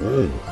Mm.